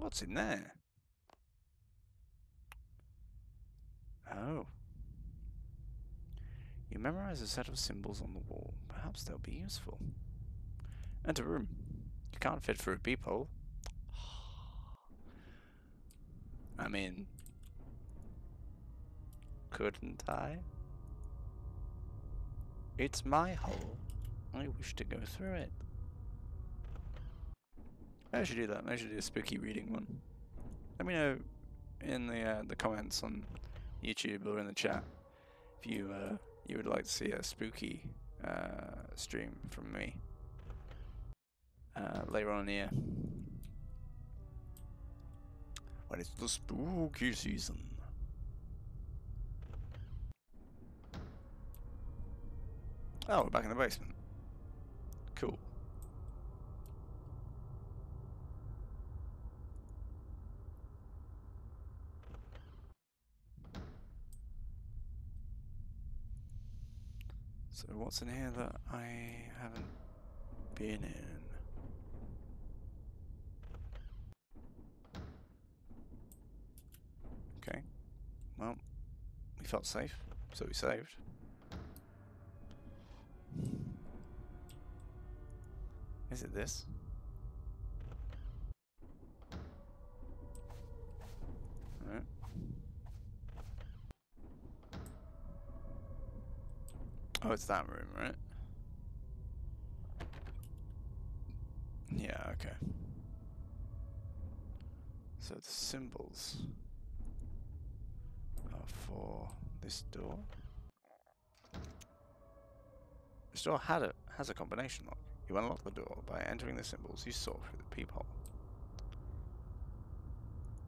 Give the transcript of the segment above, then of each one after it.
What's in there? Oh. You memorize a set of symbols on the wall. Perhaps they'll be useful. Enter room. You can't fit through a peephole. I mean, couldn't I? It's my hole. I wish to go through it. I should do that. I should do a spooky reading one. Let me know in the uh, the comments on YouTube or in the chat if you uh, you would like to see a spooky uh, stream from me uh, later on here. When it's the spooky season. Oh, we're back in the basement. So what's in here that I haven't been in? Okay. Well, we felt safe, so we saved. Is it this? Oh, it's that room, right? Yeah, okay. So the symbols are for this door. This door had a, has a combination lock. You unlock the door by entering the symbols you saw through the peephole.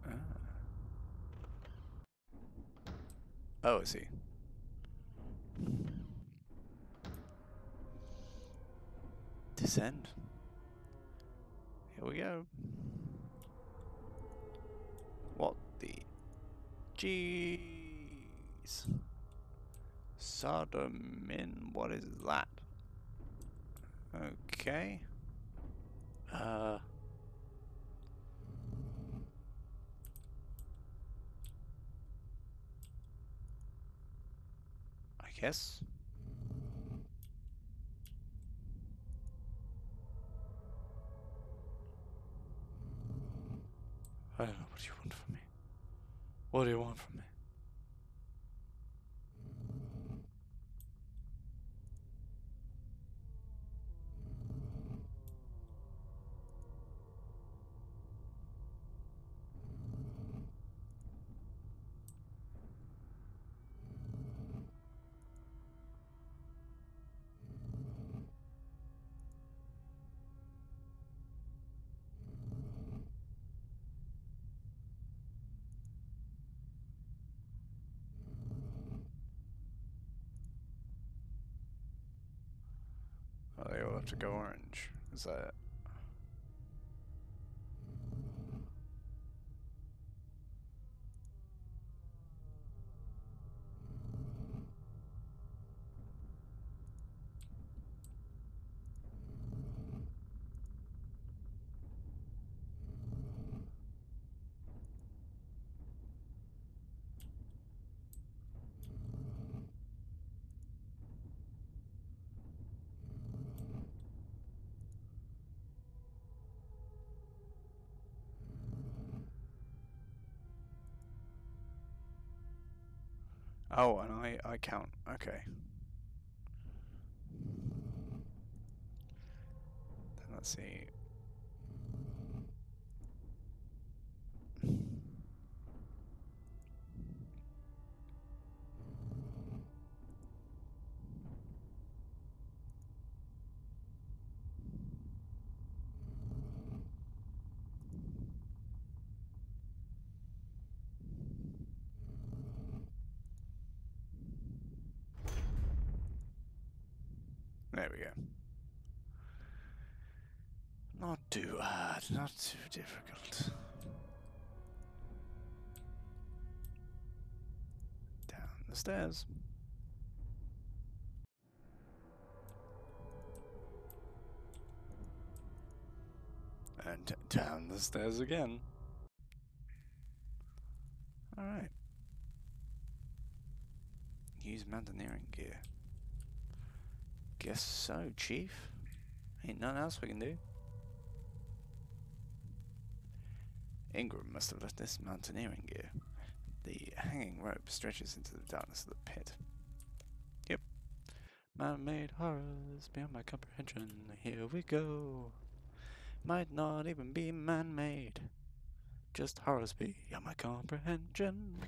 Ah. Oh, I see. Descend. Here we go. What the? Jeez. Sodomin, what is that? Okay. Uh. I guess. I don't know what you want from me. What do you want from me? All have to go orange. Is that Oh, and I, I count. Okay. Then let's see. There we go. Not too hard, not too difficult. Down the stairs. And down the stairs again. Alright. Use mountaineering gear. Guess so, Chief. Ain't nothing else we can do. Ingram must have left this mountaineering gear. The hanging rope stretches into the darkness of the pit. Yep. Man-made horrors beyond my comprehension. Here we go. Might not even be man-made. Just horrors beyond my comprehension.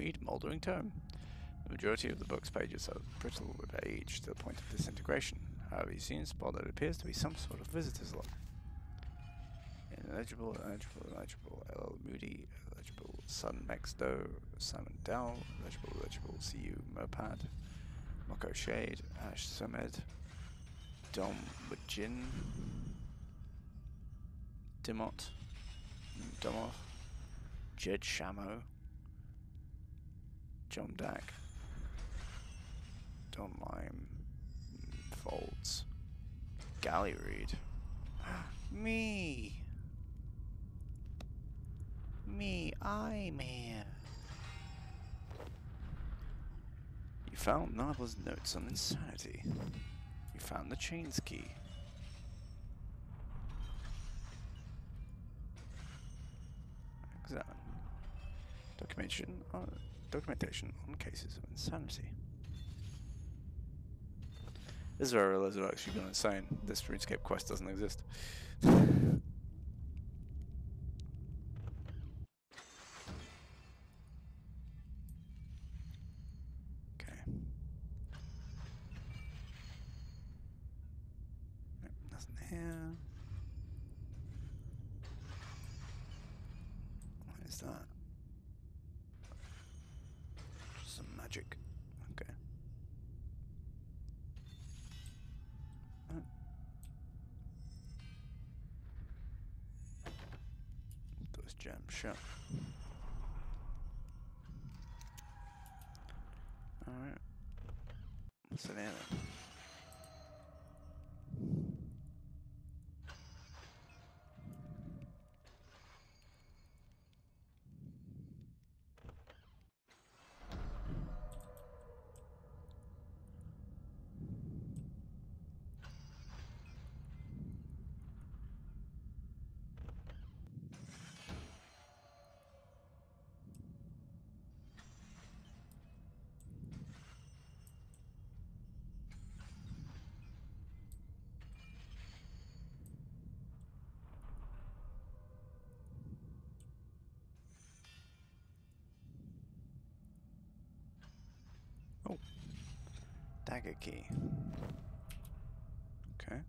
Read Mouldering Tome. The majority of the book's pages are brittle with age to the point of disintegration. However, you soon spot that appears to be some sort of visitor's log. Illegible, illegible, illegible, L. Moody, illegible, Sun Max Doe, Simon Dowell, illegible, illegible, CU Mopad, Moko Shade, Ash Sumed, Dom Wajin, Dimot, Domoth, Jed Shamo, John Dack, Don Lime, Folds, Galley Reed, me. Me, I man. You found Narbla's notes on insanity. You found the chains key. Examine. Documentation on, documentation on cases of insanity. This is where I realized I've actually gone insane. This RuneScape quest doesn't exist. Okay. Nope, nothing here. What is that? Some magic. Okay. Those gems shut. Alright. What's in there then? Oh. Dagger key. Okay.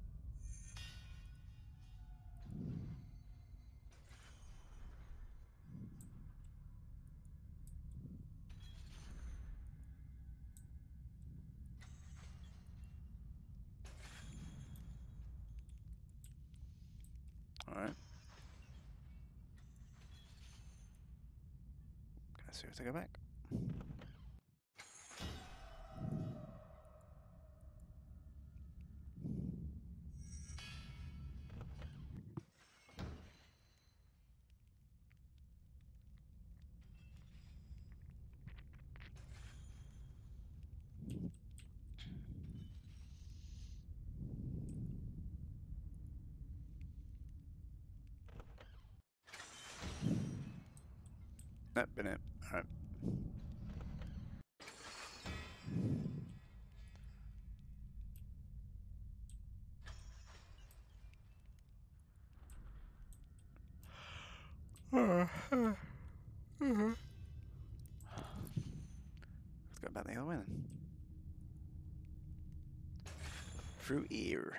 Alright. Can I I go back? That been it. Alright. Let's go back the other way then. Through ear.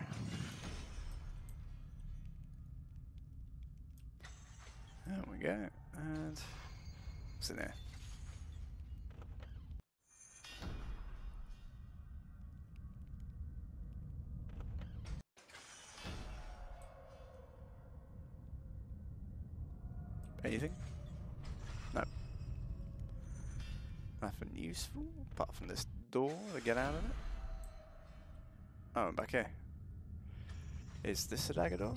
There we go. And what's in there? Anything? No. Nothing useful apart from this door to get out of it? Oh, I'm back here. Is this the dagger door?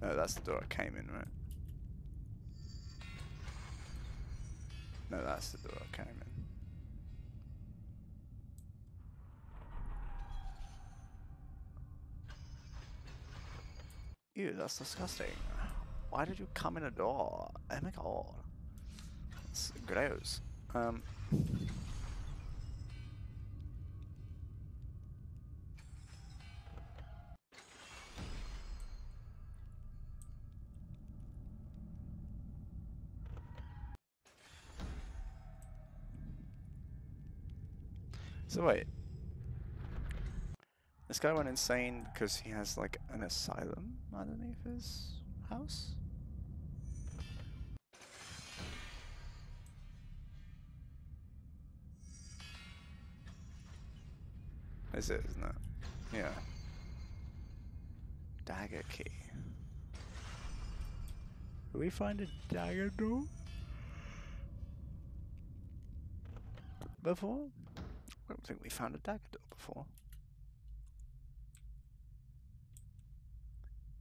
No, that's the door I came in, right? No, that's the door I came in. Ew, that's disgusting. Why did you come in a door? Oh my god. It's gross. Um. So wait. This guy went insane because he has like an asylum underneath his house? Is it, isn't it? Yeah. Dagger key. Did we find a dagger door? Before? I don't think we found a dagger door before.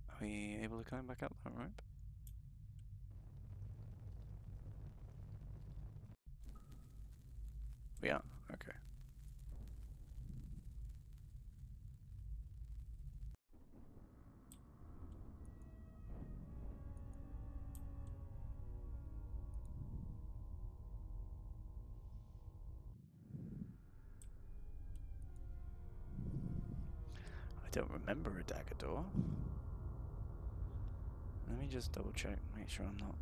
Are we able to climb back up that rope? We are? Okay. Don't remember a dagger door. Let me just double check, make sure I'm not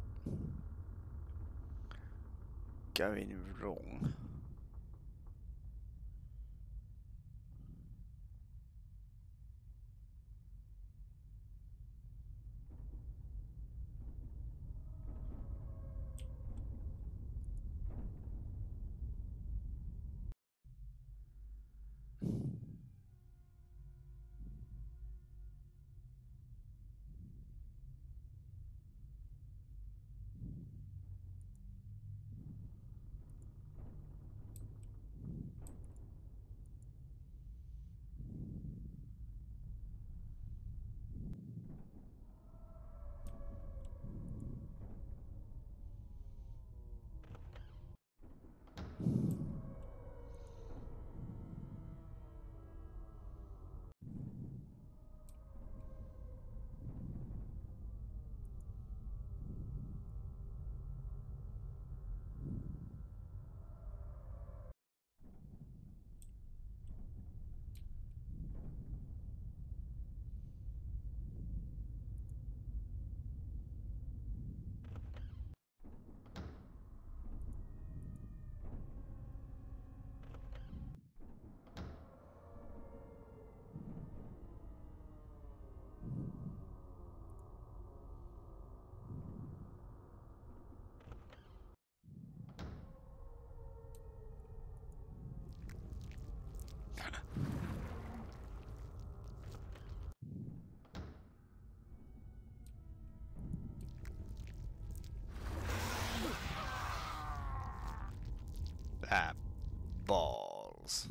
going wrong. Ah, balls.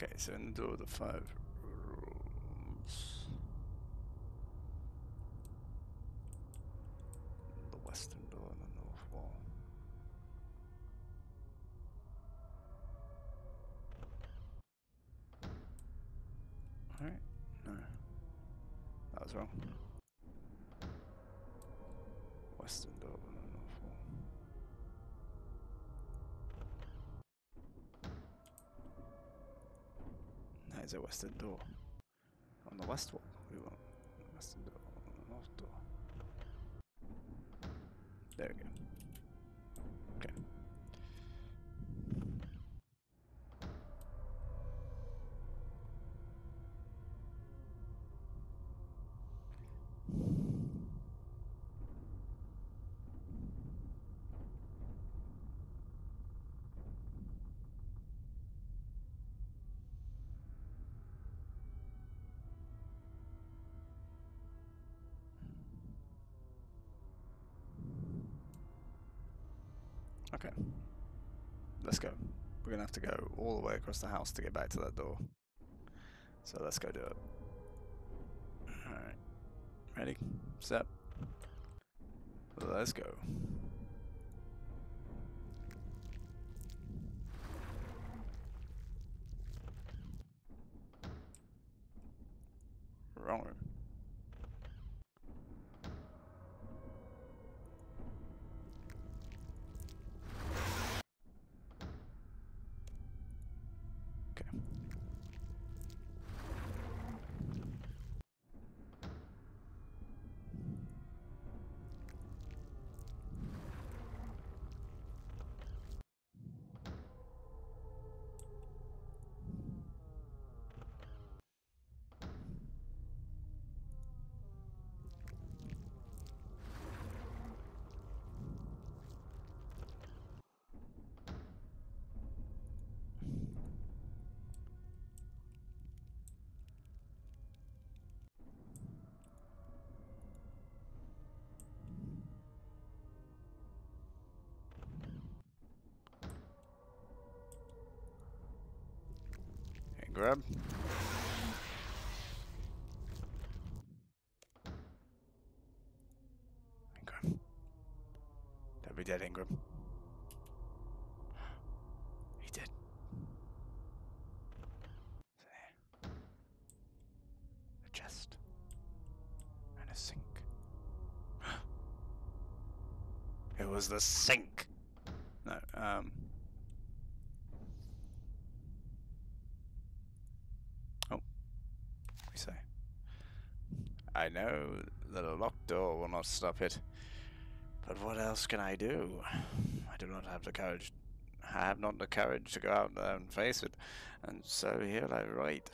Okay, so the door of the five A western door. On the west wall, Okay. Let's go. We're gonna have to go all the way across the house to get back to that door. So let's go do it. Alright. Ready? Set. Let's go. Wrong room. Grab. Ingram. Don't be dead, Ingram. He did. There. A chest. And a sink. it was the sink! No, um. Oh. I know that a locked door will not stop it. But what else can I do? I do not have the courage. I have not the courage to go out there and face it, and so here I wait.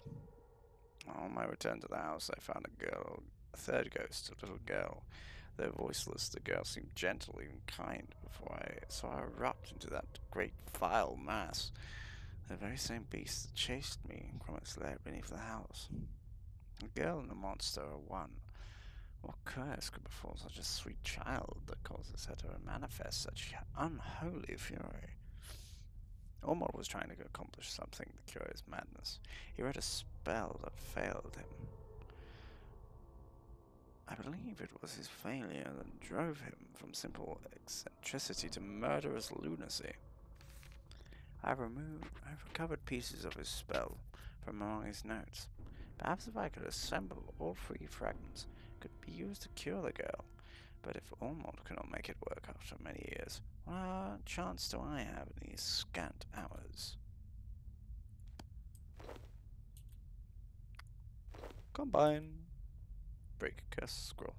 On my return to the house, I found a girl, a third ghost, a little girl. Though voiceless, the girl seemed gentle, even kind, before I saw her erupt into that great vile mass. The very same beast that chased me from its lair beneath the house. The girl and the monster are one. What curse could befall such a sweet child that causes her to manifest such unholy fury? Ormod was trying to accomplish something to cure his madness. He read a spell that failed him. I believe it was his failure that drove him from simple eccentricity to murderous lunacy. I removed, I recovered pieces of his spell from among his notes. Perhaps if I could assemble all three fragments, it could be used to cure the girl. But if Ormod cannot make it work after many years, what chance do I have in these scant hours? Combine. Break curse scroll.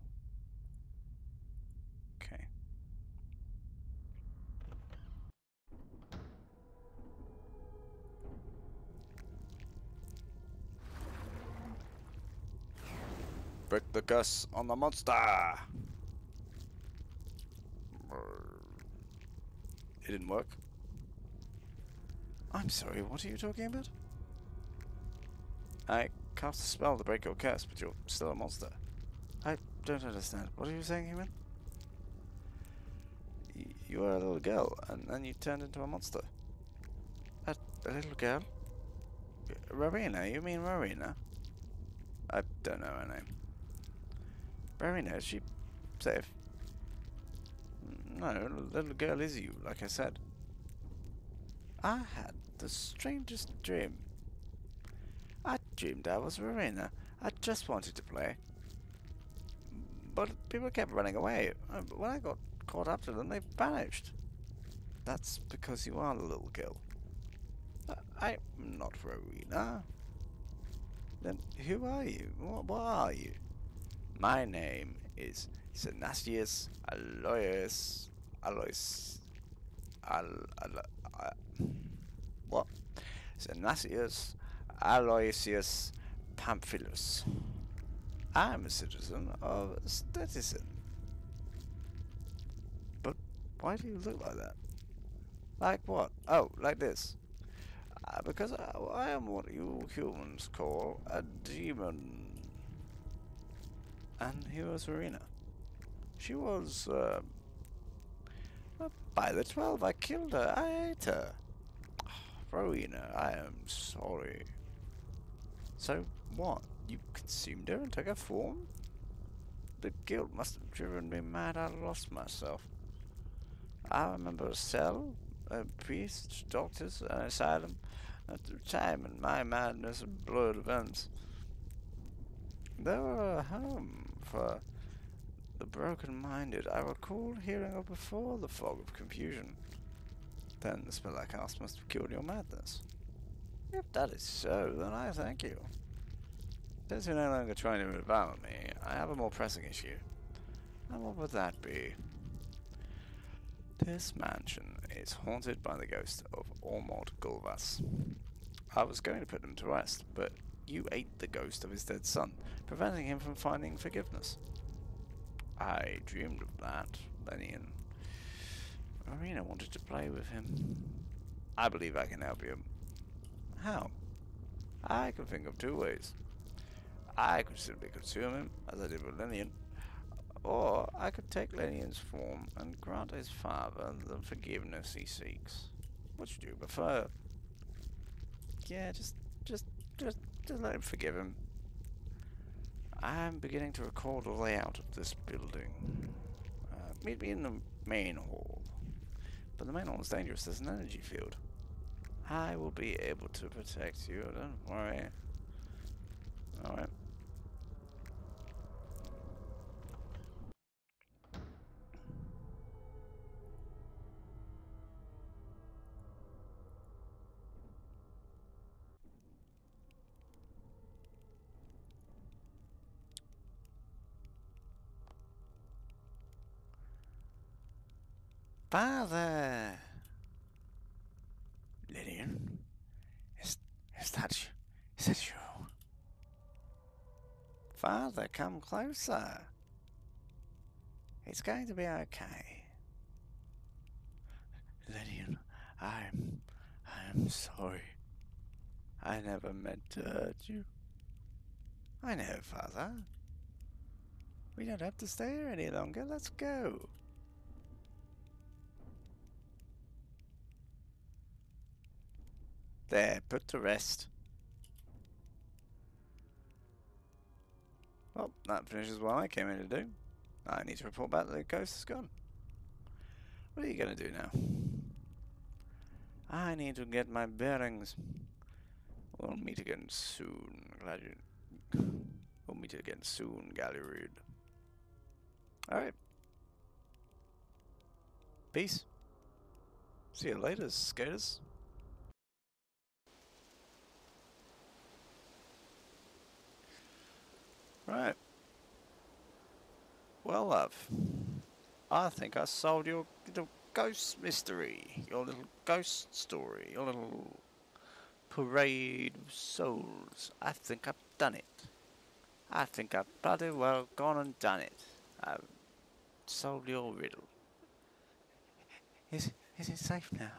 Break the curse on the monster. It didn't work. I'm sorry, what are you talking about? I cast a spell to break your curse, but you're still a monster. I don't understand. What are you saying, human? Y you were a little girl, and then you turned into a monster. A, a little girl? Rowena, you mean Rowena? I don't know her name. Is she safe? No, little girl is you, like I said. I had the strangest dream. I dreamed I was Rowena. I just wanted to play. But people kept running away. Uh, when I got caught up to them, they vanished. That's because you are the little girl. Uh, I'm not Rowena. Then who are you? What are you? My name is Synasius Alois Alois Al, Al, Al what? Synasius Aloysius Pamphilus. I'm a citizen of Stettin. But why do you look like that? Like what? Oh, like this. Uh, because I, I am what you humans call a demon. And here was Verena. She was, uh, by the twelve, I killed her. I ate her. Rowena, I am sorry. So, what? You consumed her and took her form? The guilt must have driven me mad I lost myself. I remember a cell, a priest, doctors, an asylum, at the time in my madness of blurred events. They were a home for the broken-minded. I recall hearing of before the fog of confusion. Then the spell I cast must have cured your madness. If that is so, then I thank you. Since you're no longer trying to devour me, I have a more pressing issue. And what would that be? This mansion is haunted by the ghost of Ormod Gulvas. I was going to put him to rest, but you ate the ghost of his dead son, preventing him from finding forgiveness. I dreamed of that, Lenian. Marina wanted to play with him. I believe I can help you. How? I can think of two ways. I could simply consume him, as I did with Lenian, or I could take Lenian's form and grant his father the forgiveness he seeks. Which do you prefer? Yeah, just, just, just, just let him forgive him. I'm beginning to recall the layout of this building. Uh, meet me in the main hall. But the main hall is dangerous. There's an energy field. I will be able to protect you. Don't worry. Alright. Father! Lydian? Is, is that you? Is that you? Father, come closer. It's going to be okay. Lydian, I'm... I'm sorry. I never meant to hurt you. I know, Father. We don't have to stay here any longer. Let's go. There, put to rest. Well, that finishes what I came in to do. I need to report back that the ghost is gone. What are you going to do now? I need to get my bearings. We'll meet again soon. Glad you... We'll meet again soon, Galliard. Alright. Peace. See you later, skaters. Right. Well, love. I think I solved your little ghost mystery. Your little ghost story. Your little parade of souls. I think I've done it. I think I've bloody well gone and done it. I've solved your riddle. Is, is it safe now?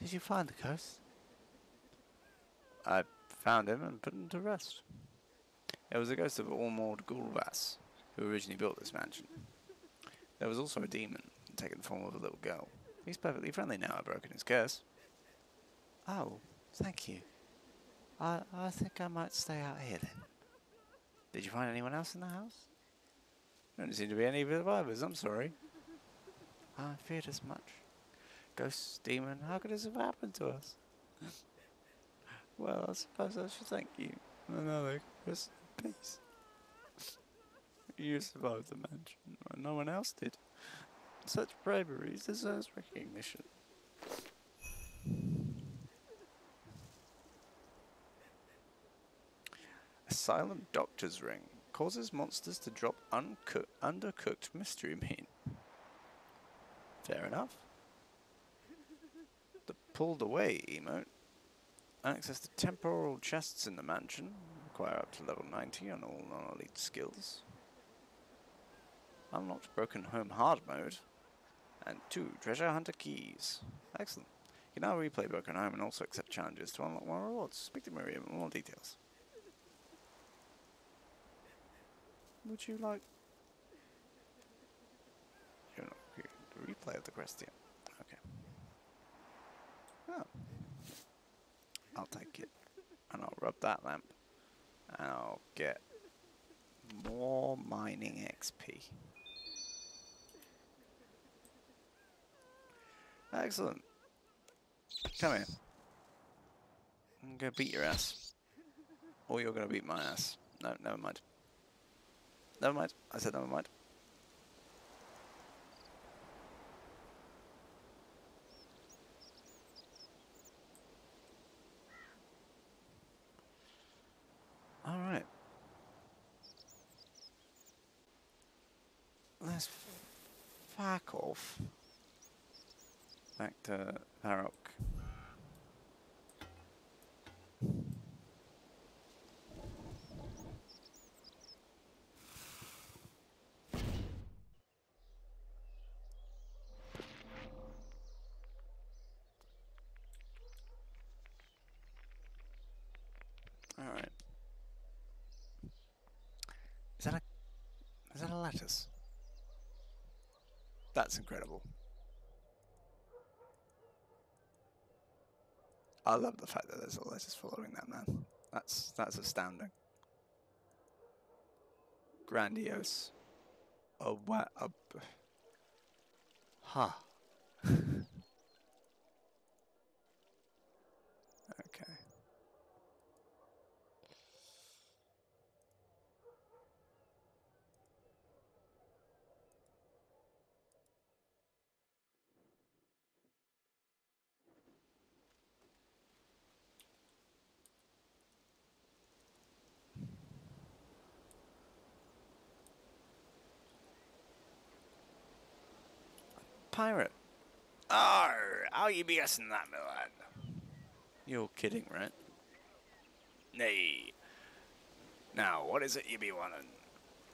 Did you find the ghost? I found him and put him to rest. It was the ghost of Ormod Gulvas, who originally built this mansion. There was also a demon, taking the form of a little girl. He's perfectly friendly now, I've broken his curse. Oh, thank you. I, I think I might stay out here then. Did you find anyone else in the house? Don't seem to be any survivors, I'm sorry. I feared as much. Ghost, demon, how could this have happened to us? well, I suppose I should thank you. Another rest You survived the mansion, and no one else did. Such bravery deserves recognition. A silent doctor's ring causes monsters to drop undercooked mystery meat. Fair enough. The pulled away emote. Access to temporal chests in the mansion. Require up to level 90 on all non-elite skills. Unlocked Broken Home hard mode. And two treasure hunter keys. Excellent. You can now replay Broken Home and also accept challenges to unlock more rewards. Speak to Maria for more details. Would you like you know, the replay of the quest here? Okay. Oh. I'll take it. And I'll rub that lamp. And I'll get more mining XP. Excellent. Come here. I'm gonna beat your ass. Or you're gonna beat my ass. No, never mind. Never mind. I said never mind. Alright. Let's fuck off. Back to Varrock. Alright. Is that a is that a lettuce? That's incredible. I love the fact that there's a lettuce following that man. That's that's astounding. Grandiose. A what a Huh. okay. Pirate. Arr, how you be guessing that, my lad? You're kidding, right? Nay. Now, what is it you be wanting?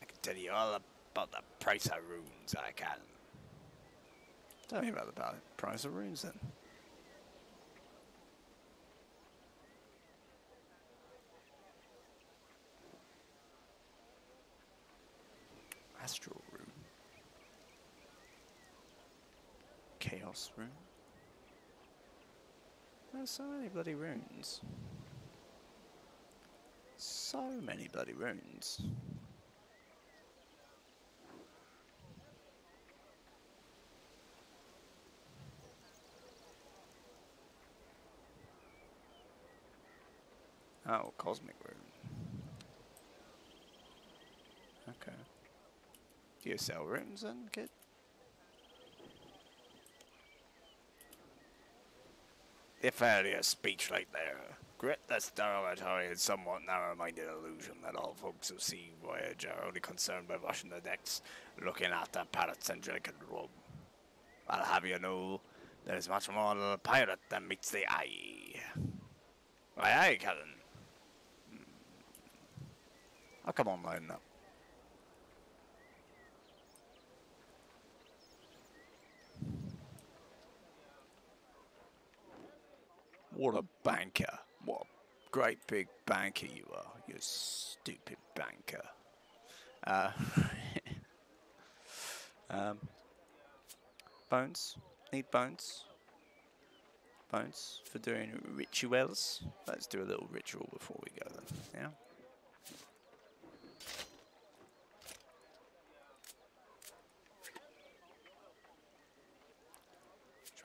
I can tell you all about the price of runes, I can. Tell me about the price of runes then. Astral rune. Chaos rune. There's so many bloody runes. So many bloody runes. Oh, cosmic rune. Okay. Do you sell runes then, kid? If a speech like there, grit this derogatory and somewhat narrow-minded illusion that all folks who see Voyage are only concerned by washing their decks, looking at the pirates and drinking rum. I'll have you know, there is much more to the pirate than meets the eye. Aye, aye, Captain. Oh, come on, line What a banker. What a great big banker you are. You stupid banker. Uh, um, bones. Need bones. bones for doing rituals. Let's do a little ritual before we go then.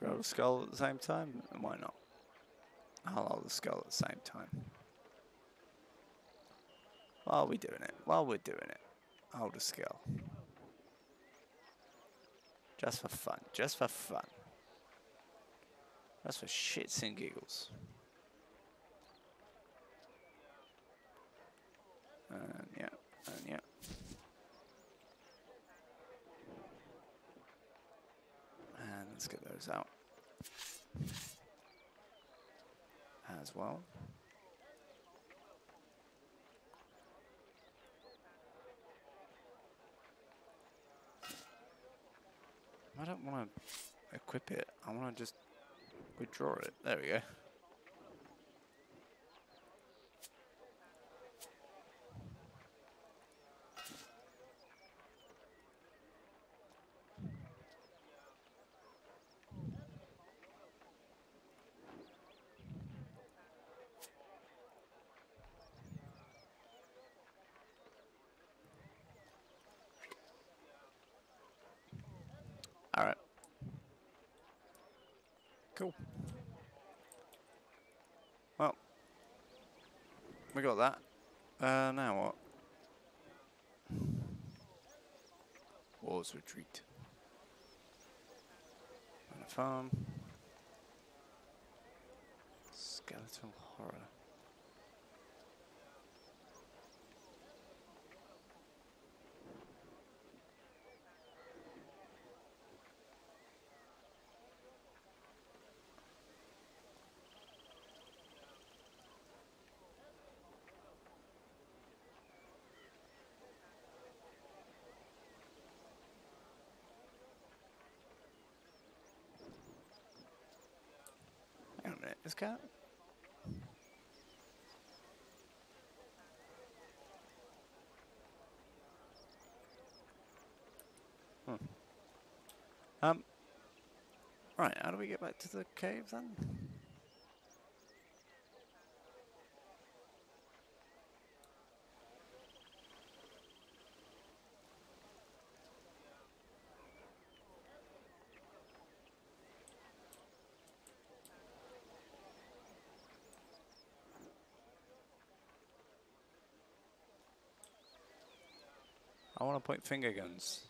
Yeah. Roll skull at the same time? Why not? I'll roll the skull at the same time. While we're doing it, while we're doing it, hold a skull. Just for fun, just for fun. Just for shits and giggles. And yeah, and yeah. And let's get those out. As well. I don't want to equip it. I want to just withdraw it. There we go. All right. Cool. Well, got that. Uh, now what? Wars retreat. On a farm. This cat? Hmm. Um. Right, how do we get back to the cave then? Want to point finger guns.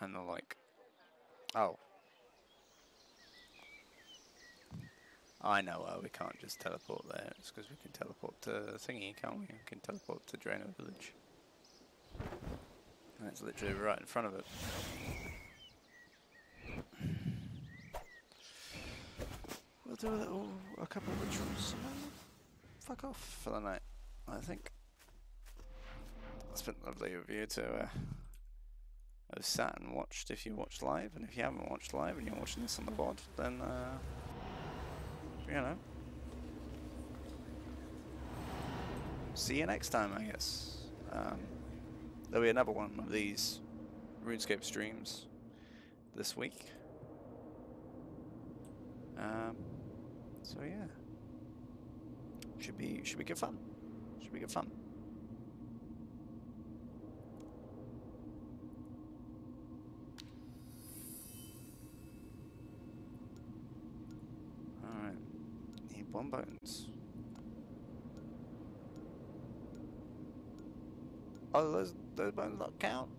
And the like. Oh. I know why we can't just teleport there. It's because we can teleport to thingy, can't we? We can teleport to Draynor Village. And it's literally right in front of it. We'll do a little, a couple of rituals and then fuck off for the night, I think. It's been lovely of you to uh, have sat and watched if you watched live, and if you haven't watched live and you're watching this on the VOD, then, uh, you know. See you next time, I guess. Um, there'll be another one of these RuneScape streams this week. Um, so yeah, should be should be good fun. Should be good fun. Bones. Oh, those, those bones not count?